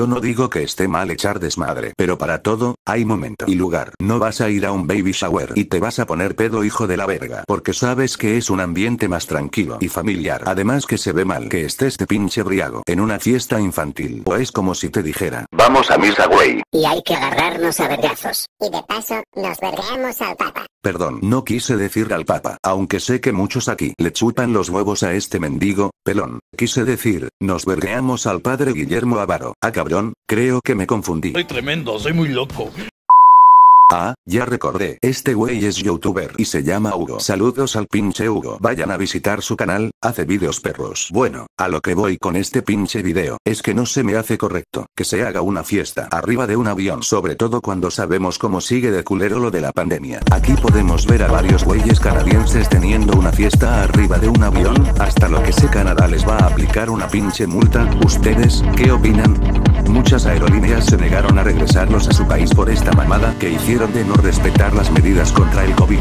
Yo no digo que esté mal echar desmadre, pero para todo, hay momento y lugar. No vas a ir a un baby shower y te vas a poner pedo hijo de la verga, porque sabes que es un ambiente más tranquilo y familiar. Además que se ve mal que estés de pinche briago en una fiesta infantil. O es como si te dijera, Vamos a misa, güey. Y hay que agarrarnos a vergazos. Y de paso, nos vergueamos al papa. perdón, no quise decir al papa, aunque sé que muchos aquí le chupan los huevos a este mendigo, pelón. Quise decir, nos vergueamos al padre Guillermo Avaro. Ah cabrón, creo que me confundí. Soy tremendo, soy muy loco. Ah, ya recordé. Este güey es youtuber y se llama Hugo. Saludos al pinche Hugo. Vayan a visitar su canal, hace vídeos perros. Bueno, a lo que voy con este pinche video, es que no se me hace correcto que se haga una fiesta arriba de un avión, sobre todo cuando sabemos cómo sigue de culero lo de la pandemia. Aquí podemos ver a varios güeyes canadienses teniendo una fiesta arriba de un avión, hasta lo que sé Canadá les va a aplicar una pinche multa. ¿Ustedes, qué opinan? Muchas aerolíneas se negaron a regresarlos a su país por esta mamada que hicieron de no respetar las medidas contra el COVID.